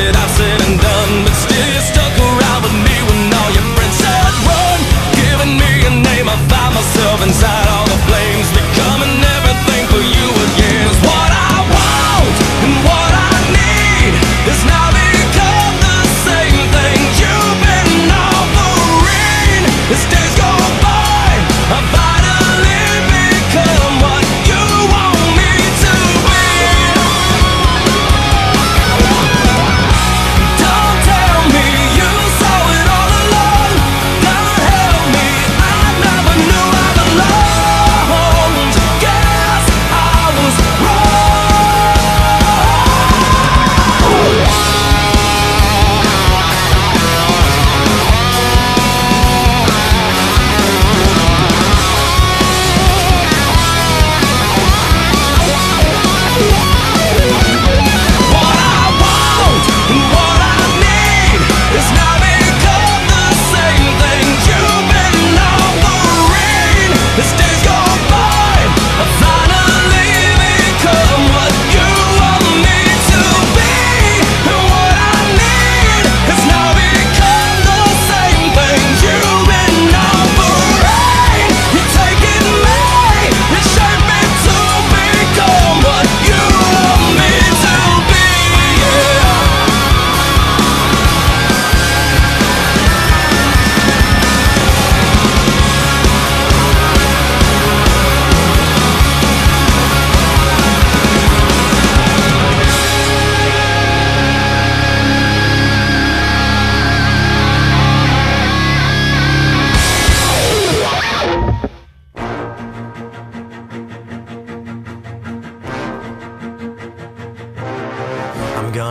it, I said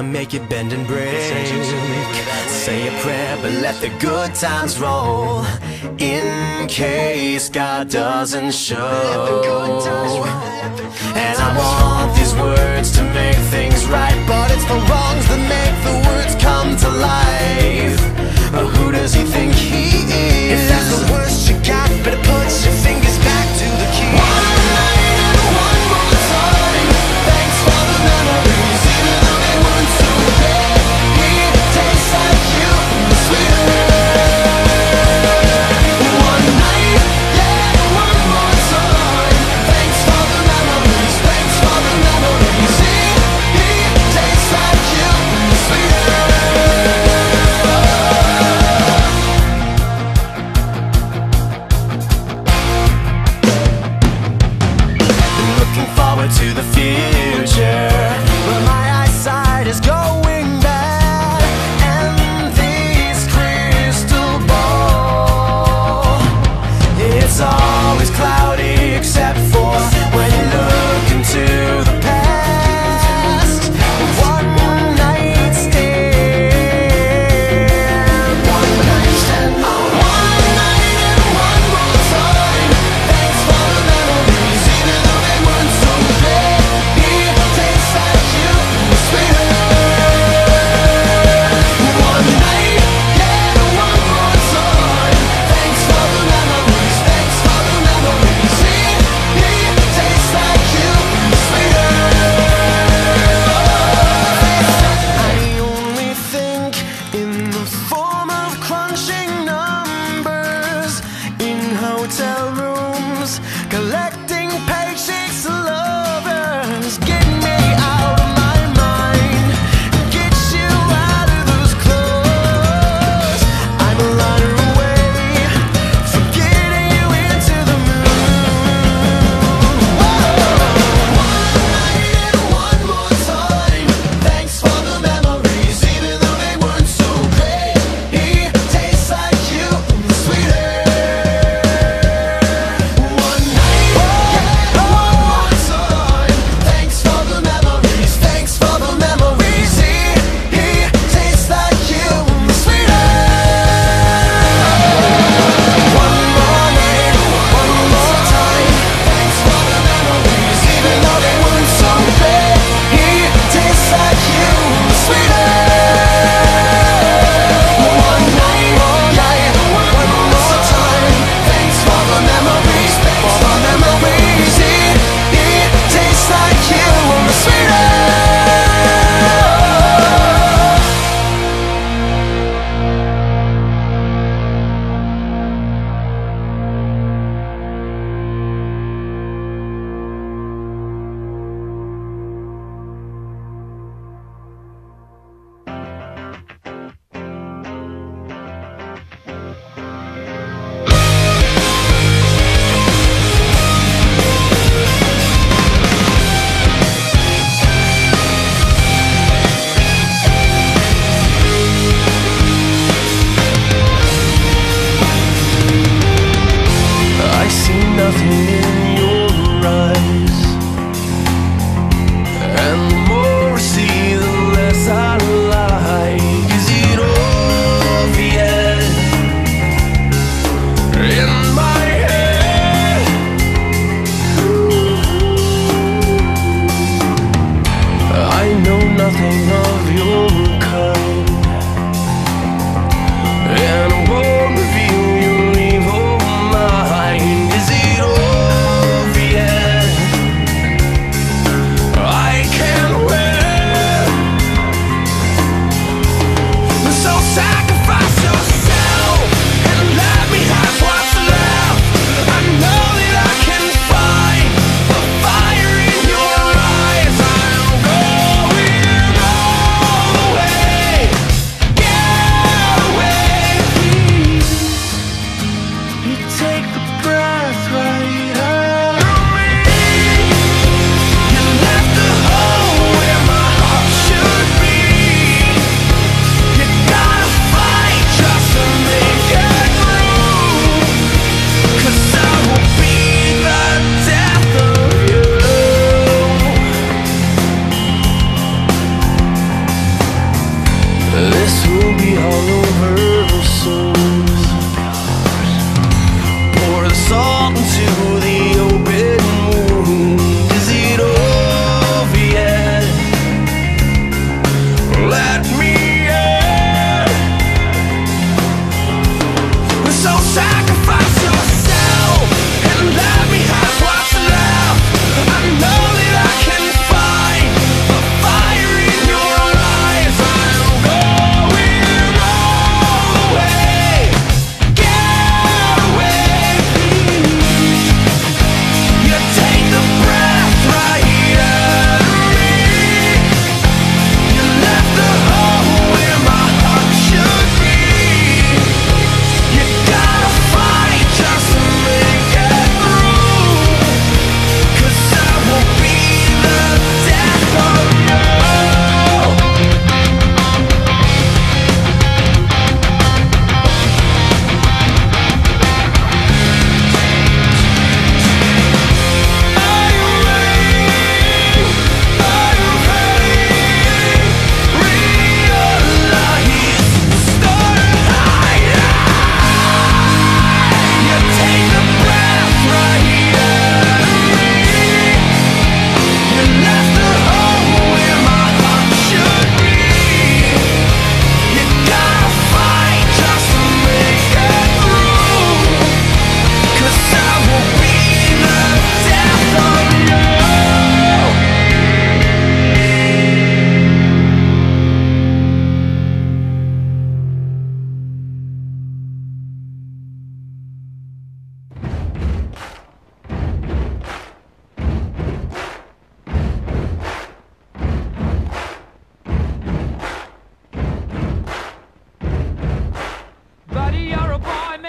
gonna make it bend and break. Say a prayer, but let the good times roll. In case God doesn't show.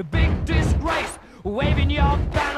big disgrace, waving your banner